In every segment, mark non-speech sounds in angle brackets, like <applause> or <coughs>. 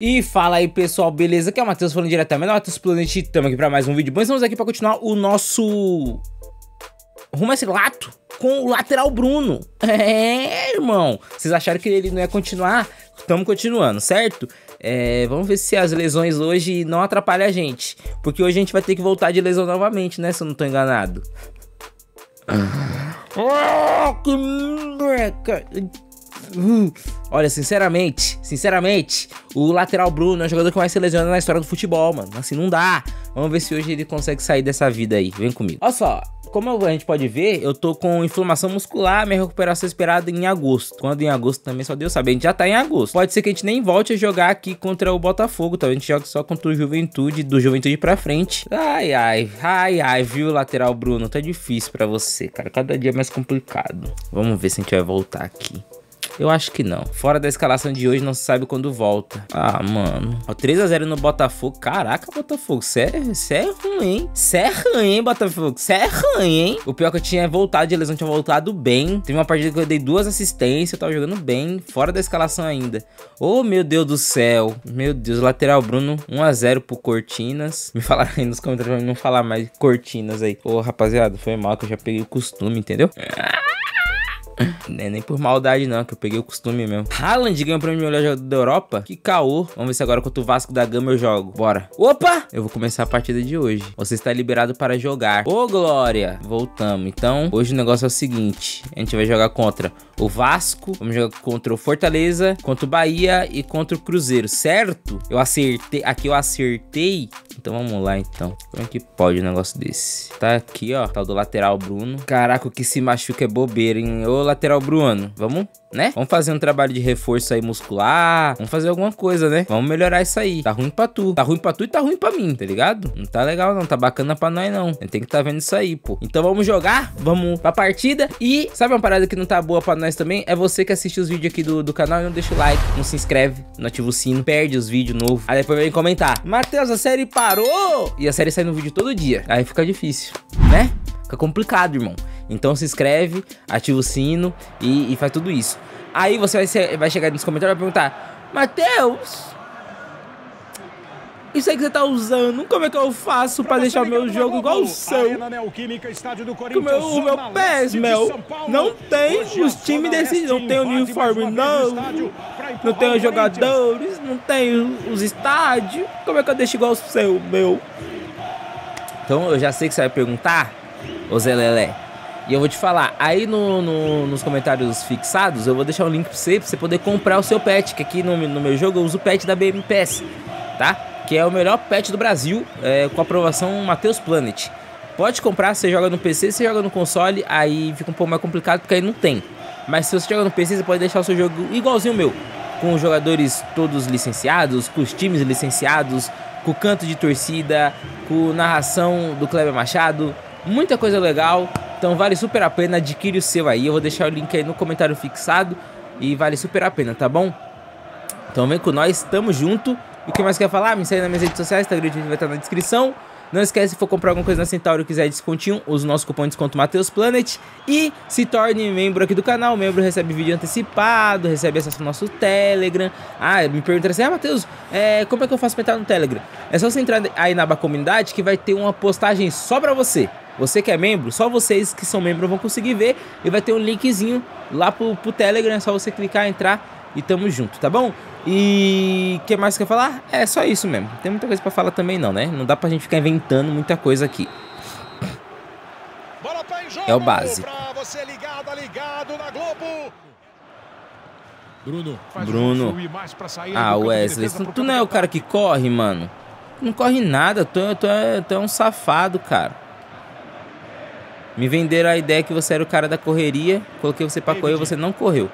E fala aí pessoal, beleza? Aqui é o Matheus falando diretamente do Matheus Planet Estamos aqui pra mais um vídeo bom Estamos aqui pra continuar o nosso... Rumo esse lato com o lateral Bruno <laughs> É, irmão Vocês acharam que ele não ia continuar? Estamos continuando, certo? É, vamos ver se as lesões hoje não atrapalham a gente Porque hoje a gente vai ter que voltar de lesão novamente, né? Se eu não tô enganado Oh, que merda Uh, olha, sinceramente, sinceramente, o lateral Bruno é o jogador que mais se lesiona na história do futebol, mano. Assim, não dá. Vamos ver se hoje ele consegue sair dessa vida aí. Vem comigo. Olha só, como a gente pode ver, eu tô com inflamação muscular, minha recuperação é esperada em agosto. Quando em agosto também só Deus sabe, a gente já tá em agosto. Pode ser que a gente nem volte a jogar aqui contra o Botafogo, tá? A gente joga só contra o Juventude, do Juventude pra frente. Ai, ai, ai, ai, viu, lateral Bruno? Tá difícil pra você, cara. Cada dia é mais complicado. Vamos ver se a gente vai voltar aqui. Eu acho que não. Fora da escalação de hoje, não se sabe quando volta. Ah, mano. 3x0 no Botafogo. Caraca, Botafogo. É, cê é ruim, hein? Cê é ruim, hein, Botafogo? Cê é ruim, hein? O pior é que eu tinha voltado de lesão, tinha voltado bem. Teve uma partida que eu dei duas assistências, eu tava jogando bem. Fora da escalação ainda. Oh, meu Deus do céu. Meu Deus, lateral Bruno. 1x0 pro Cortinas. Me falaram aí nos comentários pra não falar mais Cortinas aí. Ô, oh, rapaziada, foi mal que eu já peguei o costume, entendeu? Ah! <coughs> É nem por maldade não, que eu peguei o costume mesmo. Haaland ganhou pra mim o melhor jogador da Europa. Que caô. Vamos ver se agora contra o Vasco da Gama eu jogo. Bora. Opa! Eu vou começar a partida de hoje. Você está liberado para jogar. Ô, Glória! Voltamos. Então, hoje o negócio é o seguinte. A gente vai jogar contra o Vasco, vamos jogar contra o Fortaleza, contra o Bahia e contra o Cruzeiro, certo? Eu acertei, aqui eu acertei então vamos lá então. Como é que pode um negócio desse? Tá aqui, ó. Tal do lateral Bruno. Caraca, o que se machuca é bobeira, hein? Ô, lateral Bruno. Vamos, né? Vamos fazer um trabalho de reforço aí muscular. Vamos fazer alguma coisa, né? Vamos melhorar isso aí. Tá ruim pra tu. Tá ruim pra tu e tá ruim pra mim, tá ligado? Não tá legal não. Tá bacana pra nós não. Tem que tá vendo isso aí, pô. Então vamos jogar. Vamos pra partida. E sabe uma parada que não tá boa pra nós também? É você que assiste os vídeos aqui do, do canal e não deixa o like, não se inscreve, não ativa o sino, perde os vídeos novos. Aí depois vem comentar. Matheus, a série parou! E a série sai no vídeo todo dia. Aí fica difícil, né? Fica complicado, irmão. Então se inscreve, ativa o sino e, e faz tudo isso. Aí você vai, ser, vai chegar nos comentários e vai perguntar: Matheus, isso aí que você tá usando, como é que eu faço pra, pra deixar o meu jogo igual o seu? o meu, o meu PES, meu, não tem os times desse, não tem uniforme não, não tem os jogadores, não tem os estádios, como é que eu deixo igual o seu, meu? Então eu já sei que você vai perguntar, ô Zé Lelé, e eu vou te falar, aí no, no, nos comentários fixados, eu vou deixar um link pra você, pra você poder comprar o seu pet, que aqui no, no meu jogo eu uso o pet da BMPS, tá? que é o melhor pet do Brasil, é, com aprovação Matheus Planet. Pode comprar, você joga no PC, você joga no console, aí fica um pouco mais complicado porque aí não tem. Mas se você joga no PC, você pode deixar o seu jogo igualzinho o meu, com os jogadores todos licenciados, com os times licenciados, com o canto de torcida, com narração do Kleber Machado, muita coisa legal. Então vale super a pena, adquire o seu aí. Eu vou deixar o link aí no comentário fixado e vale super a pena, tá bom? Então vem com nós, tamo junto. E o que mais quer falar? Me segue nas minhas redes sociais, Instagram vai estar na descrição. Não esquece, se for comprar alguma coisa na Centauro e quiser descontinho, use o nosso cupom de desconto MatheusPlanet e se torne membro aqui do canal. O membro recebe vídeo antecipado, recebe acesso ao nosso Telegram. Ah, me perguntaram assim, ah, Matheus, é, como é que eu faço pra entrar no Telegram? É só você entrar aí na aba comunidade que vai ter uma postagem só pra você. Você que é membro, só vocês que são membros vão conseguir ver e vai ter um linkzinho lá pro, pro Telegram, é só você clicar, entrar e tamo junto, tá bom? E o que mais quer falar? É só isso mesmo. Tem muita coisa para falar também não, né? Não dá pra gente ficar inventando muita coisa aqui. É o básico. Ligado, ligado Bruno. Bruno. Ah, Wesley, tu, tu não é o cara que corre, mano? Não corre nada, tu, tu, é, tu é um safado, cara. Me venderam a ideia que você era o cara da correria, coloquei você pra correr e você não correu.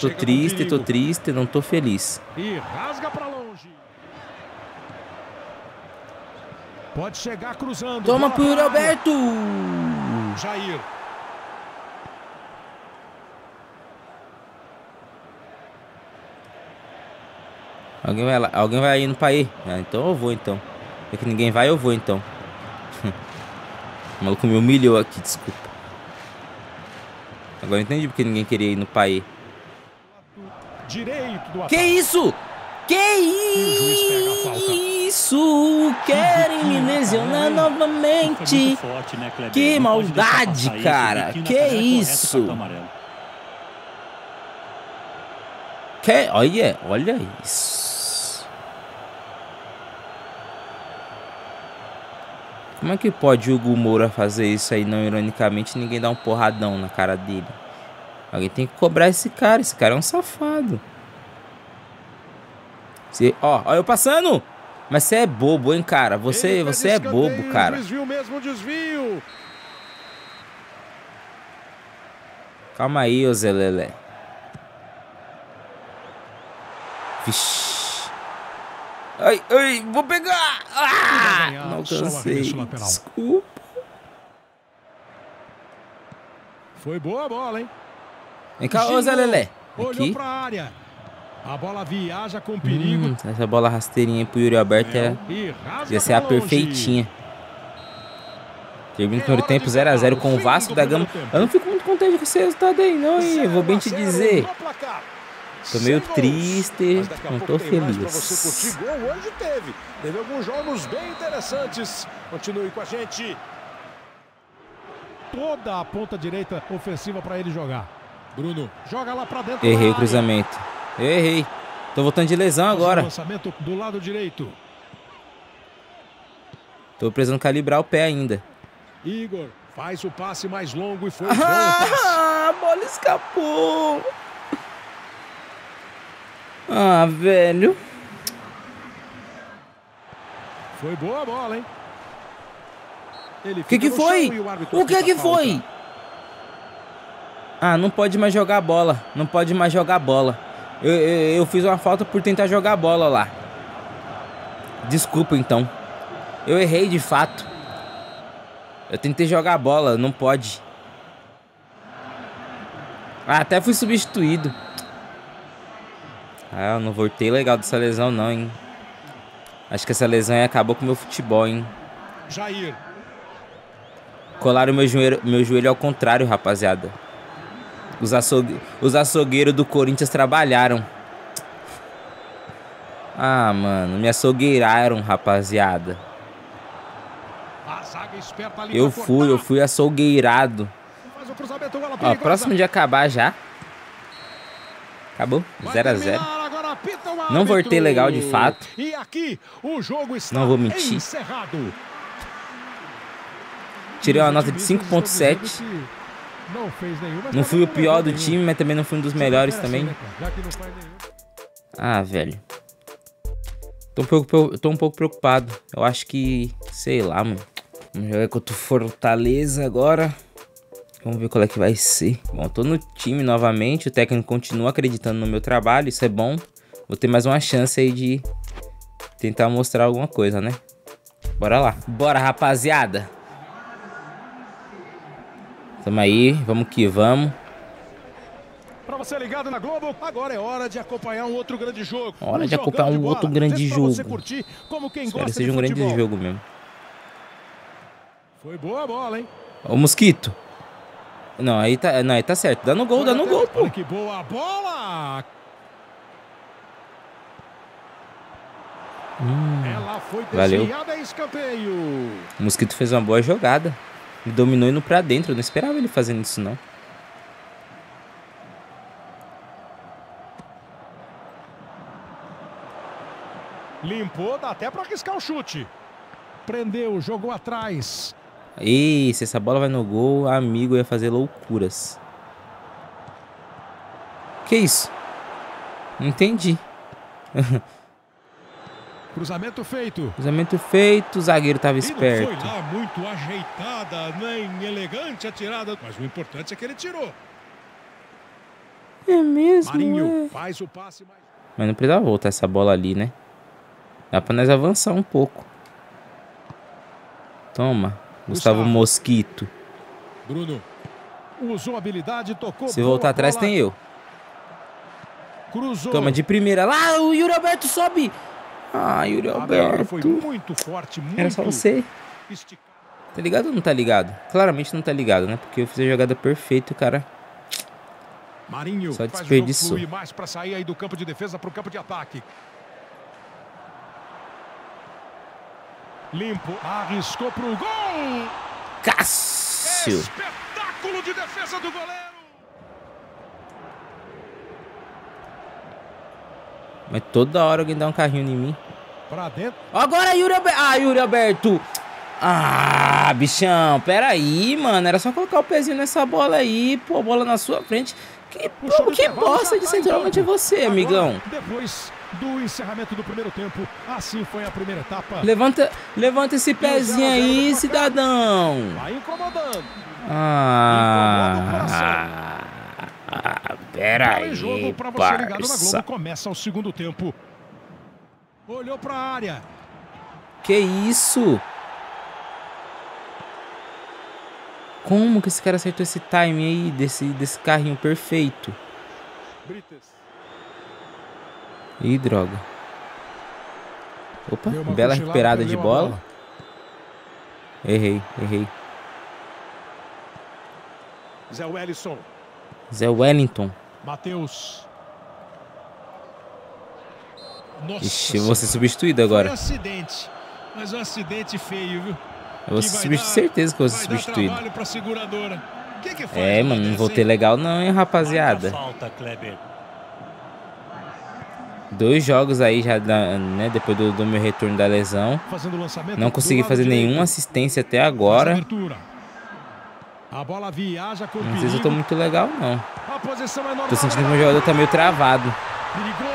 Tô triste, tô triste, não tô feliz. E rasga pra longe. Pode chegar cruzando. Toma pro Yuri Alberto. Jair. Alguém vai lá, alguém vai indo pra ir. Ah, então eu vou então. É que ninguém vai, eu vou então. O maluco me humilhou aqui, desculpa. Agora eu entendi porque ninguém queria ir no pai. Que isso? Que isso? Querem me lesionar novamente? Que maldade, cara. Que isso? Que... Olha, olha isso. Como é que pode o Hugo Moura fazer isso aí, não ironicamente, ninguém dá um porradão na cara dele? Alguém tem que cobrar esse cara. Esse cara é um safado. Você, ó, ó, eu passando. Mas você é bobo, hein, cara? Você, você é bobo, cara. Desvio mesmo, desvio. Calma aí, ô Zé Lelé. Ai, ai, vou pegar. Ah, não alcancei. Desculpa. Foi boa a bola, hein? Vem cá, ô Zé Lelé. Aqui. pra área. A bola viaja com perigo. Hum, essa bola rasteirinha pro Yuri Alberto é... ia ser a perfeitinha. Termina o primeiro tempo 0x0 com o Vasco da Gama. Eu não fico muito contente com esse resultado aí, não, hein? Vou bem te dizer. Tô meio triste, não tô feliz. Você hoje teve. Teve alguns jogos bem interessantes. Continue com a gente. Toda a ponta direita ofensiva para ele jogar. Bruno, joga lá para dentro. Errei o cruzamento. Eu errei. Tô voltando de lesão agora. Lançamento do lado direito. Tô precisando calibrar o pé ainda. Igor faz o passe mais longo e foi ah, a bola escapou. Ah, velho. Foi boa a bola, hein? O que que foi? O que que foi? Ah, não pode mais jogar bola. Não pode mais jogar bola. Eu, eu, eu, fiz uma falta por tentar jogar bola lá. Desculpa então. Eu errei de fato. Eu tentei jogar bola, não pode. Ah, até fui substituído. Ah, eu não voltei legal dessa lesão não, hein. Acho que essa lesão aí acabou com o meu futebol, hein. Jair. Colaram meu joelho, meu joelho ao contrário, rapaziada. Os, açougue... Os açougueiros do Corinthians trabalharam. Ah, mano, me açougueiraram, rapaziada. Eu fui, eu fui açougueirado. Ó, próximo de acabar já. Acabou, 0 a 0 Não voltei legal de fato. Não vou mentir. Tirei uma nota de 5.7. Não fui o pior do time, mas também não fui um dos melhores também. Ah, velho. Tô um pouco, tô um pouco preocupado. Eu acho que, sei lá, mano. Vamos jogar contra o Fortaleza agora. Vamos ver qual é que vai ser. Bom, tô no time novamente. O técnico continua acreditando no meu trabalho. Isso é bom. Vou ter mais uma chance aí de tentar mostrar alguma coisa, né? Bora lá. Bora, rapaziada. Tamo aí, vamos que vamos. Para você ligado na Globo, agora é hora de acompanhar um outro grande jogo. Hora um de acompanhar um outro grande jogo. Você curtir, como quem Espero gosta seja um grande jogo mesmo. Foi boa a bola, hein? Ô, Mosquito. Não, aí tá, não, aí tá certo. Dá no gol, dá no gol, pô. Que boa bola! Hum, Ela foi valeu. O Mosquito fez uma boa jogada. Ele dominou indo pra dentro. Eu não esperava ele fazendo isso, não. Limpou, dá até pra arriscar o chute. Prendeu, jogou atrás. E se essa bola vai no gol, amigo ia fazer loucuras. Que isso? Não entendi. <laughs> Cruzamento feito. Cruzamento feito, o zagueiro estava esperto. foi lá muito ajeitada, nem elegante a tirada, mas o importante é que ele tirou. É mesmo, Marinho é. faz o passe mais... Mas não precisava voltar essa bola ali, né? Dá pra nós avançar um pouco. Toma, Gustavo, Gustavo. Mosquito. Bruno usou habilidade, tocou. Se voltar atrás tem eu. Cruzou. Toma de primeira. Lá, o Yuri Alberto sobe. Ah, Yuri Alberto. Forte, Era só você. Tá ligado ou não tá ligado? Claramente não tá ligado, né? Porque eu fiz a jogada perfeita o cara Marinho só desperdiçou. Faz mais para sair aí do campo de defesa pro campo de ataque. Limpo, arriscou pro gol. Cássio. Espetáculo de defesa do goleiro. Mas toda hora alguém dá um carrinho em mim. Pra dentro. Agora Yuri Alberto. Ah, Yuri Alberto. Ah, bichão, pera aí, mano. Era só colocar o pezinho nessa bola aí, pô, bola na sua frente. Que, pô, que bosta de centralmente é você, Agora, amigão. Depois do encerramento do primeiro tempo, assim foi a primeira etapa. Levanta, levanta esse pezinho aí, cidadão. Vai incomodando. Ah, ah pera Bola em jogo aí, pra você ligado na Globo. parça. Começa o segundo tempo. Olhou pra área. Que isso? Como que esse cara acertou esse time aí, desse, desse carrinho perfeito? Brites. Ih, droga. Opa, bela recuperada de perdeu a bola. Errei, errei. Zé Wellison. Zé Wellington. Matheus. Ixi, eu vou ser substituído agora. um acidente. Mas um acidente feio, viu? Eu vou ser substituído, dar- certeza que eu vou ser substituído. trabalho pra seguradora. Que que faz É, mano, não vou ter legal não, hein, rapaziada. Falta, Kleber. Dois jogos aí já, né, depois do, do meu retorno da lesão. Fazendo o lançamento Não consegui fazer direito. nenhuma assistência até agora. abertura. A bola viaja com Não sei se eu tô muito legal, não. A posição é. Tô sentindo que meu jogador tá meio travado. Perigoso!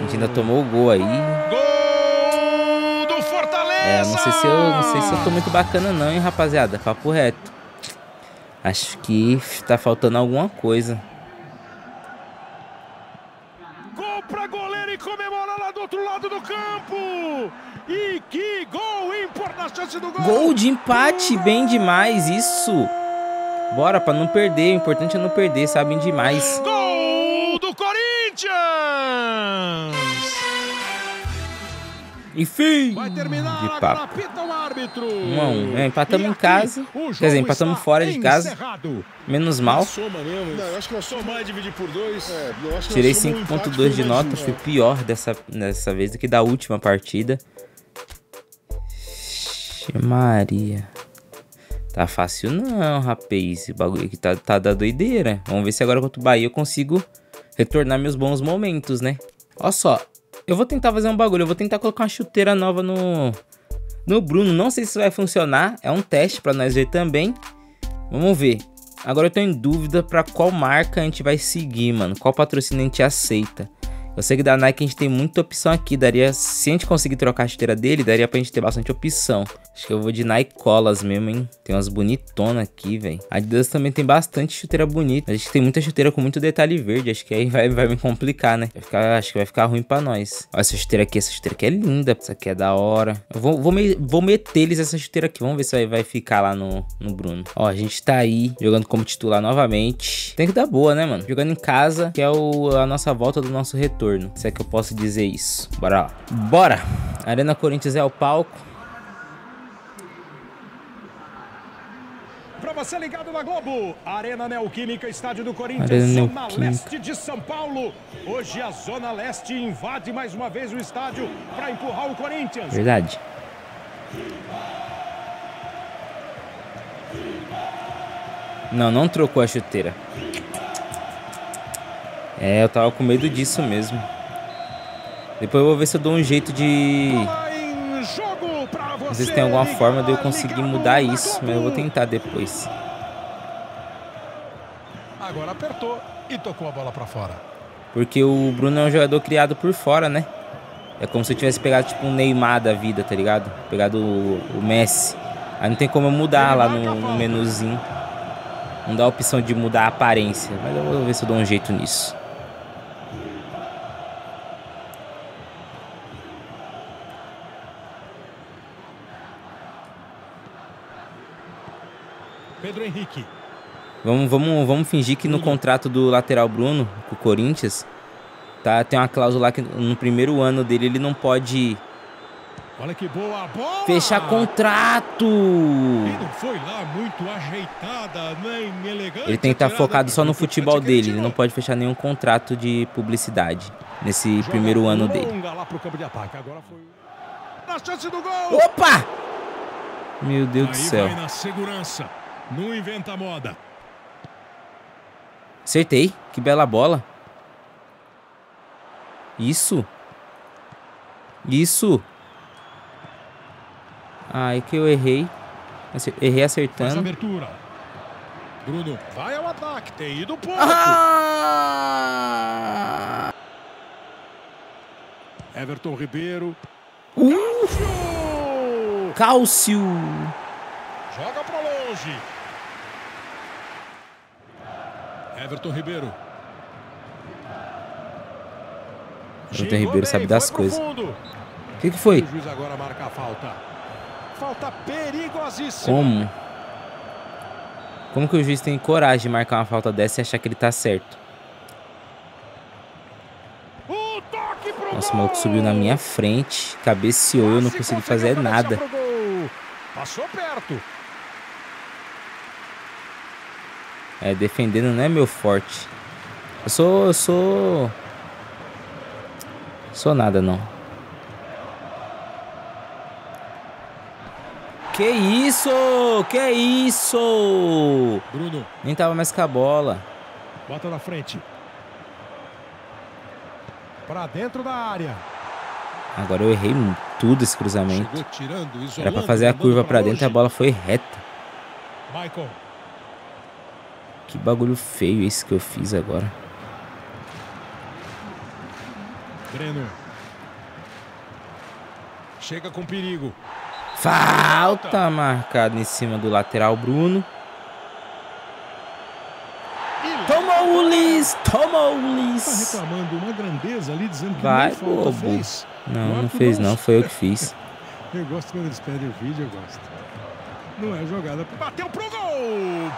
A gente ainda tomou o gol aí. Gol do Fortaleza! É, não sei se eu, não sei se eu tô muito bacana não, hein, rapaziada. Papo reto. Acho que tá faltando alguma coisa. Gol pra goleiro e comemora lá do outro lado do campo! E que gol na chance do gol! Gol de empate, bem demais, isso. Bora, pra não perder. O importante é não perder, sabem demais. Enfim, Vai terminar de papo. apita o árbitro. Um a um. É, empatamos E em aqui, casa. Quer dizer, empatamos fora de casa. encerrado. Menos mal. Não, e. É, Tirei nós somamos um empate 5.2 de nota, fui pior dessa, dessa vez do que da última partida. Ixi, Maria. Tá fácil não, rapaz. Esse bagulho aqui tá, tá da doideira. Vamos ver se agora contra o Bahia eu consigo retornar meus bons momentos, né? Olha só, eu vou tentar fazer um bagulho. Eu vou tentar colocar uma chuteira nova no, no Bruno. Não sei se vai funcionar. É um teste pra nós ver também. Vamos ver. Agora eu tô em dúvida pra qual marca a gente vai seguir, mano. Qual patrocínio a gente aceita. Eu sei que da Nike a gente tem muita opção aqui. Daria, se a gente conseguir trocar a chuteira dele, daria pra gente ter bastante opção. Acho que eu vou de Nike Colas mesmo, hein? Tem umas bonitonas aqui, velho. A Adidas também tem bastante chuteira bonita. A gente tem muita chuteira com muito detalhe verde. Acho que aí vai, vai me complicar, né? Ficar, acho que vai ficar ruim pra nós. Olha essa chuteira aqui. Essa chuteira aqui é linda. Essa aqui é da hora. Eu vou, vou, me- vou meter eles essa chuteira aqui. Vamos ver se vai, vai ficar lá no, no Bruno. Ó, a gente tá aí jogando como titular novamente. Tem que dar boa, né, mano? Jogando em casa, que é o, a nossa volta do nosso retorno. Se é que eu posso dizer isso. Bora lá. Bora! Arena Corinthians é o palco. Pra você ligado na Globo, Arena Neoquímica, estádio do Corinthians, Arena Zona. Leste de São Paulo. Hoje a Zona Leste invade mais uma vez o estádio para empurrar o Corinthians. Verdade. Não, não trocou a chuteira. É, eu tava com medo disso mesmo. Depois eu vou ver se eu dou um jeito de. Sei se tem alguma forma de eu conseguir mudar isso, mas eu vou tentar depois. Agora apertou e tocou a bola pra fora. Porque o Bruno é um jogador criado por fora, né? É como se eu tivesse pegado tipo um Neymar da vida, tá ligado? Pegado o, o Messi. Aí não tem como eu mudar lá no, no menuzinho. Não dá a opção de mudar a aparência. Mas eu vou ver se eu dou um jeito nisso. Pedro Henrique. Vamos, vamos, vamos fingir que no contrato do lateral Bruno, com o Corinthians, tá, tem uma cláusula lá que no primeiro ano dele ele não pode Olha que boa bola. fechar contrato. Não foi lá muito ajeitada. Ele tem que estar tirada focado só no futebol dele. Ele não pode fechar nenhum contrato de publicidade nesse Joga primeiro ano dele. foi. Opa! Meu Deus Aí do céu. Não inventa moda. Acertei. Que bela bola. Isso. Isso. Ai, que eu errei. Acer- Errei Faz acertando. abertura. Bruno vai ao ataque. Tem ido pouco. Ah! Everton Ribeiro. Uh! Cálcio! Cálcio. Joga pra longe. Everton Ribeiro. Everton Ribeiro sabe das coisas. O que, que foi? Falta. Falta. Como? Como que o juiz tem coragem de marcar uma falta dessa e achar que ele tá certo? Nossa, o maluco subiu na minha frente, cabeceou, eu não consegui fazer nada. Passou perto. É, defendendo não é meu forte. Eu sou. Eu sou. Sou nada não. Que isso? Que isso? Bruno, Nem tava mais com a bola. bota na frente. Pra dentro da área. Agora eu errei tudo esse cruzamento. Chegou tirando, isolando. Era pra fazer a curva pra dentro e a bola foi reta. Michael. Que bagulho feio esse que eu fiz agora. Breno. Chega com perigo. Falta marcada em cima do lateral Bruno. Tomou o Ulis! Tomou o Tá Ulis! reclamando uma grandeza ali, dizendo que Vai, falta bobo. fez. Não, não fez não, foi eu que fiz. <laughs> Eu gosto quando eles pedem o vídeo, eu gosto. Não é jogada. Bateu pro gol!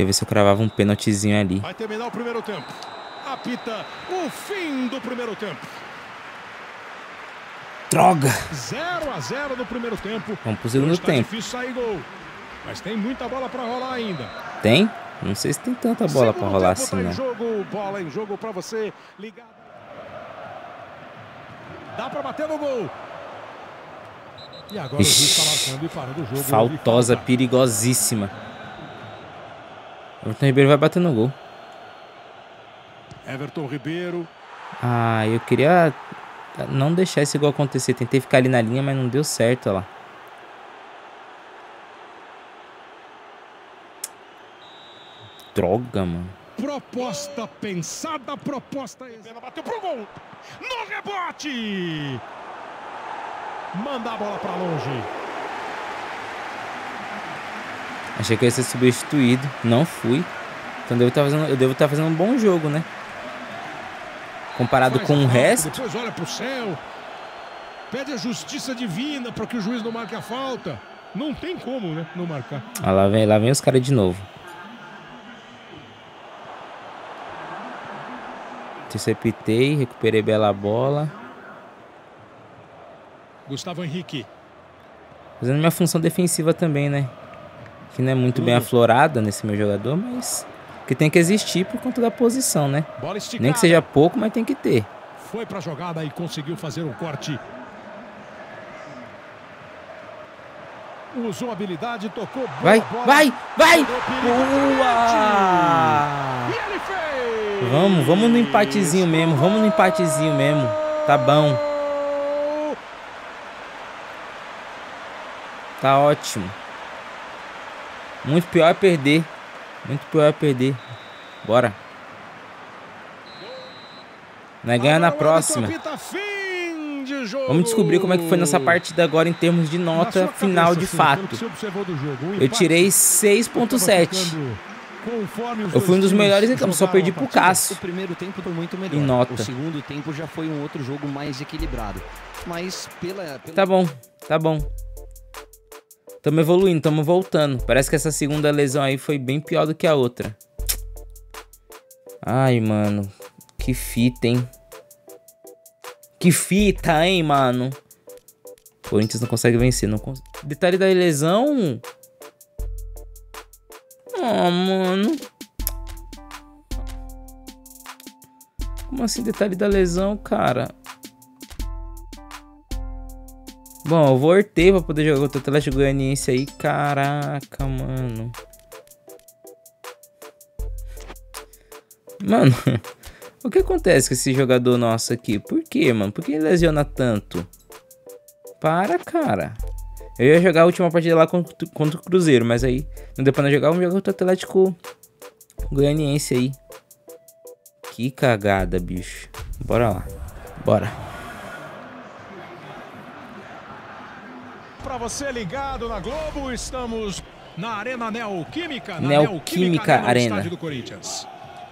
Queria ver se eu cravava um pênaltizinho ali. Vai terminar o primeiro tempo. Apita o fim do primeiro tempo. Droga! 0 a 0 no primeiro tempo. Vamos pro segundo tá tempo. difícil sair gol. Mas tem muita bola pra rolar ainda. Tem? Não sei se tem tanta bola pra Segundo rolar tempo assim, tá não. jogo, bola em jogo pra você. Ligado. Dá pra bater no gol. E agora Ixi. o juiz tá marcando e parando o jogo. Faltosa, perigosíssima. Everton Ribeiro vai bater no gol. Everton Ribeiro. Ah, eu queria não deixar esse gol acontecer. Tentei ficar ali na linha, mas não deu certo, olha lá. Droga, mano. Proposta pensada, proposta. Ela bateu pro gol. No rebote. Manda a bola pra longe. Achei que ia ser substituído. Não fui. Então eu devo estar fazendo, eu devo estar fazendo um bom jogo, né? Comparado Faz com o falta, resto. Depois olha pro céu. Pede a justiça divina para que o juiz não marque a falta. Não tem como, né? Não marcar. Ah, lá vem, lá vem os caras de novo. Interceptei, recuperei bela bola. Gustavo Henrique. Fazendo minha função defensiva também, né? Que não é muito bem aflorada nesse meu jogador, mas que tem que existir por conta da posição, né? Nem que seja pouco, mas tem que ter. Foi pra jogada e conseguiu fazer um corte. Usou habilidade, tocou. Vai, vai, vai! Boa! Vamos, vamos no empatezinho mesmo, vamos no empatezinho mesmo. Tá bom, tá ótimo. Muito pior é perder. Muito pior é perder. Bora. Nós ganha na próxima. Vamos descobrir como é que foi nossa partida agora em termos de nota final de fato. Eu tirei estava 6.7. ficando conforme os Eu fui um dos melhores em campo, só perdi pro. Cássio. O primeiro tempo foi muito melhor. Em nota. O segundo tempo já foi um outro jogo mais equilibrado. Mas pela. pela... Tá bom, tá bom. Tamo evoluindo, tamo voltando. Parece que essa segunda lesão aí foi bem pior do que a outra. Ai, mano. Que fita, hein? Que fita, hein, mano? Corinthians não consegue vencer. Não cons... Detalhe da lesão. Oh, mano. Como assim detalhe da lesão, cara? Bom, eu voltei pra poder jogar o Atlético Goianiense aí. Caraca, mano. Mano, <laughs> o que acontece com esse jogador nosso aqui? Por que, mano? Por que ele lesiona tanto? Para, cara. Eu ia jogar a última partida lá contra, contra o Cruzeiro, mas aí não deu pra não jogar. Vamos jogar contra o Atlético Goianiense aí. Que cagada, bicho. Bora lá. Bora. Para você ligado na Globo, estamos na Arena Neoquímica, na Neoquímica Arena, do Corinthians.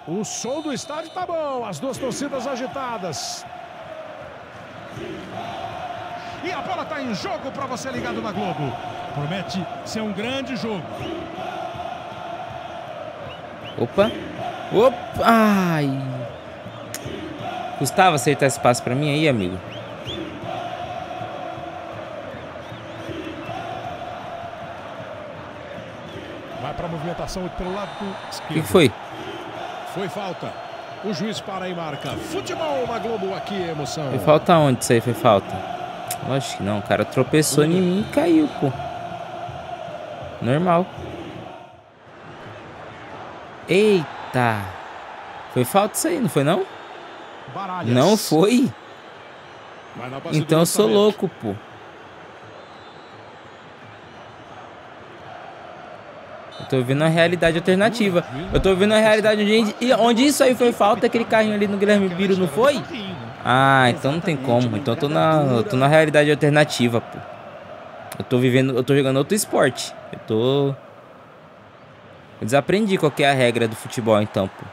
O som do estádio tá bom, as duas torcidas agitadas. E a bola está em jogo para você ligado na Globo. Promete ser um grande jogo. Opa. Opa. Ai. Custava acertar esse passo para mim aí, amigo. Movimentação pelo lado esquerdo. O que, foi? Foi falta. O juiz para e marca. Futebol na Globo aqui, emoção. Foi falta onde isso aí foi falta? Lógico que não, o cara tropeçou em mim e caiu, pô. Normal. Eita. Foi falta isso aí, não foi não? Baralhas. Não foi? Então eu sou louco, pô. Tô vendo a realidade alternativa. Eu tô vendo a realidade onde, onde isso aí foi falta, aquele carrinho ali no Guilherme Biro, não foi? Ah, então não tem como. Então eu tô na, eu tô na realidade alternativa, pô. Eu tô vivendo, eu tô jogando outro esporte. Eu tô. Eu desaprendi qual é a regra do futebol, então, pô.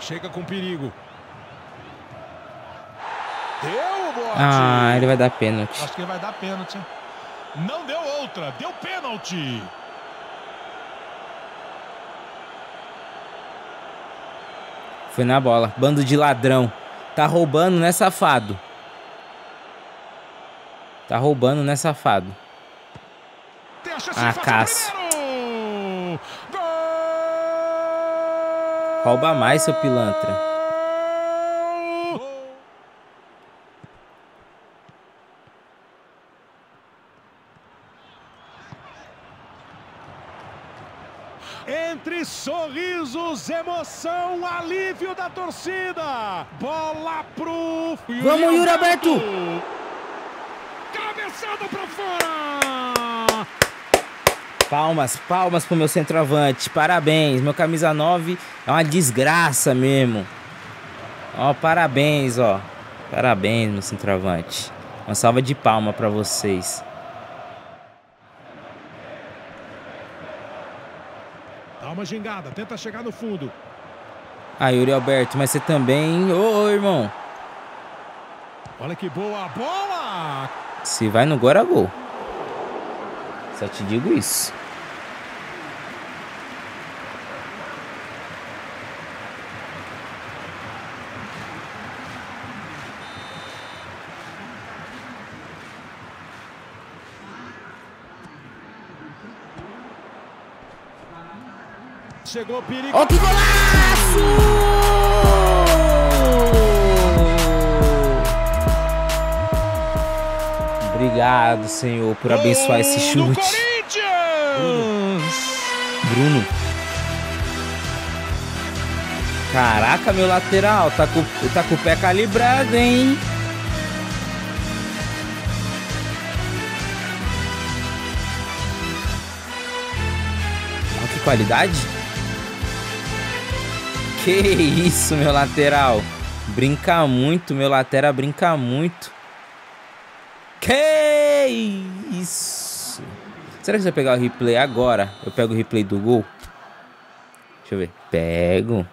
Chega com perigo. Ah, ele vai dar pênalti. Acho que ele vai dar pênalti. Não deu outra, deu pênalti. Foi na bola. Bando de ladrão. Tá roubando, né, safado? Tá roubando, né, safado? Ah, Cássio. Rouba mais, seu pilantra. Emoção, alívio da torcida. Bola pro Yuri Vamos, Yuri Alberto! Cabeçada pra fora! Palmas, palmas pro meu centroavante. Parabéns. Meu camisa 9 é uma desgraça mesmo. Ó, parabéns, ó. Parabéns, meu centroavante. Uma salva de palma para vocês. Uma gingada, tenta chegar no fundo. Ah, Yuri Alberto, mas você também. Ô, ô, irmão. Olha que boa bola! Se vai no Gora Gol. Só te digo isso. Chegou perigo. Que golaço! Obrigado, Senhor, por abençoar esse chute. Bruno. Bruno. Caraca, meu lateral, tá com, tá com o pé calibrado, hein? Que qualidade. Que isso, meu lateral. Brinca muito, meu lateral brinca muito. Que isso. Será que se eu pegar o replay agora, eu pego o replay do gol? Deixa eu ver. Pego.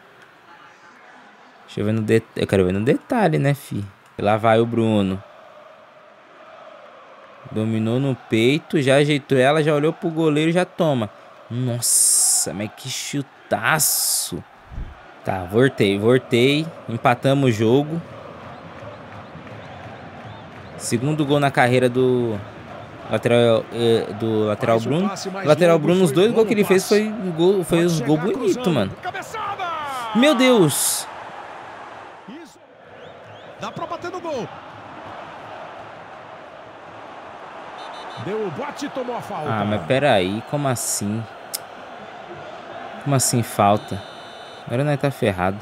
Deixa eu ver no detalhe. Eu quero ver no detalhe, né, fi? Lá vai o Bruno. Dominou no peito, já ajeitou ela, já olhou pro goleiro já toma. Nossa, mas que chutaço. Tá, voltei, voltei. Empatamos o jogo. Segundo gol na carreira do lateral eh, do lateral Bruno. passe lateral Bruno, os dois gols que ele fez passe. foi um gol, foi Pode os gols bonitos, mano. Cabeçada! Meu Deus! Isso. Dá pra bater no gol. Deu o bote e tomou a falta. Ah, mas peraí, como assim? Como assim falta? Agora nós tá ferrado.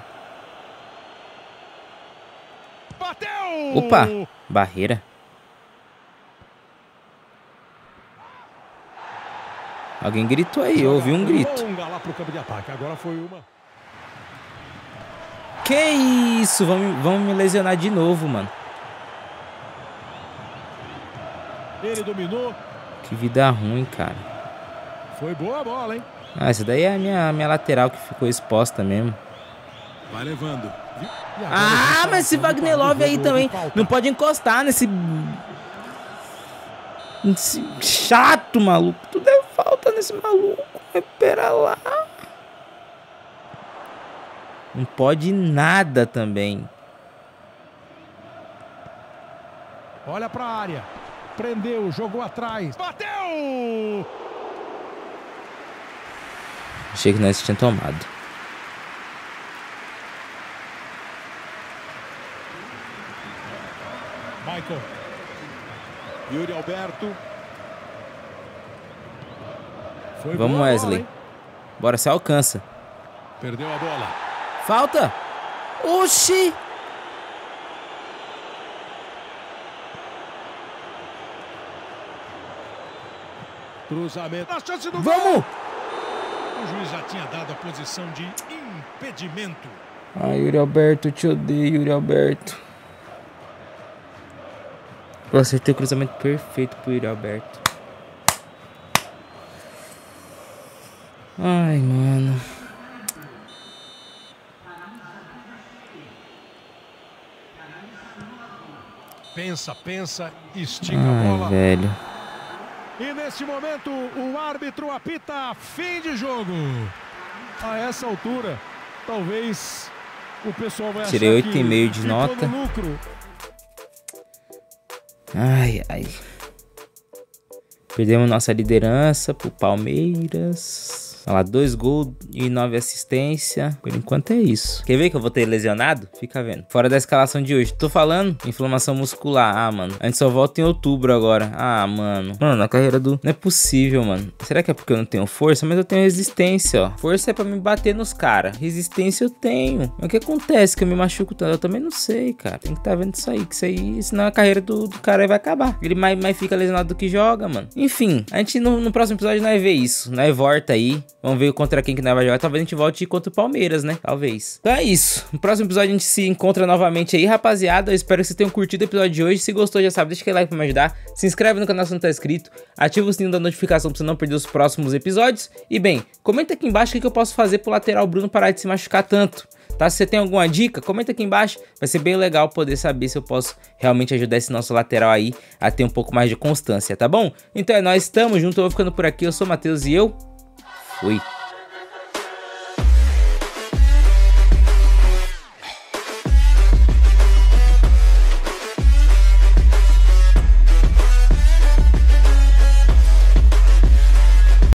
Bateu! Opa! Barreira. Alguém gritou aí, eu ouvi um grito. Que isso? Vamos, vamos me lesionar de novo, mano. Ele dominou. Que vida ruim, cara. Foi boa a bola, hein? Ah, essa daí é a minha, minha lateral que ficou exposta mesmo. Vai levando. Ah, volta mas esse Wagner Love aí também não pode encostar nesse. Esse chato, maluco. Tudo é falta nesse maluco. Mas pera lá. Não pode nada também. Olha pra área. Prendeu, jogou atrás. Bateu! Achei que nós tinha tomado. Michael. Yuri Alberto. Foi Vamos, boa Wesley. Bora, se alcança. Perdeu a bola. Falta! Oxi! Cruzamento. A chance do Vamos! O juiz já tinha dado a posição de impedimento. Ai, Yuri Alberto, eu te odeio, Yuri Alberto. Eu acertei o cruzamento perfeito pro Yuri Alberto. Ai, mano. Pensa, pensa, estica a bola. Ai, velho. E neste momento, o árbitro apita fim de jogo. A essa altura, talvez o pessoal vai Tirei oito e meio de nota. no. Ai, ai. Perdemos nossa liderança pro Palmeiras. Olha lá, dois gols e nove assistência. Por enquanto é isso. Quer ver que eu vou ter lesionado? Fica vendo. Fora da escalação de hoje. Tô falando, inflamação muscular. Ah, mano. A gente só volta em outubro agora. Ah, mano. Mano, a carreira do. Não é possível, mano. Será que é porque eu não tenho força? Mas eu tenho resistência, ó. Força é pra me bater nos caras. Resistência eu tenho. Mas o que acontece que eu me machuco tanto? Eu também não sei, cara. Tem que tá vendo isso aí. Que isso aí, senão a carreira do, do cara vai acabar. Ele mais, mais fica lesionado do que joga, mano. Enfim, a gente no, no próximo episódio nós ver isso. Nós volta aí. Vamos ver contra quem que nós vai jogar. Talvez a gente volte contra o Palmeiras, né? Talvez. Então é isso. No próximo episódio a gente se encontra novamente aí, rapaziada. Eu espero que vocês tenham curtido o episódio de hoje. Se gostou, já sabe, deixa aquele like pra me ajudar. Se inscreve no canal se não tá inscrito. Ativa o sininho da notificação pra você não perder os próximos episódios. E bem, comenta aqui embaixo o que eu posso fazer pro lateral Bruno parar de se machucar tanto. Tá? Se você tem alguma dica, comenta aqui embaixo. Vai ser bem legal poder saber se eu posso realmente ajudar esse nosso lateral aí a ter um pouco mais de constância, tá bom? Então é nóis, tamo junto, eu vou ficando por aqui. Eu sou o Matheus e eu fui.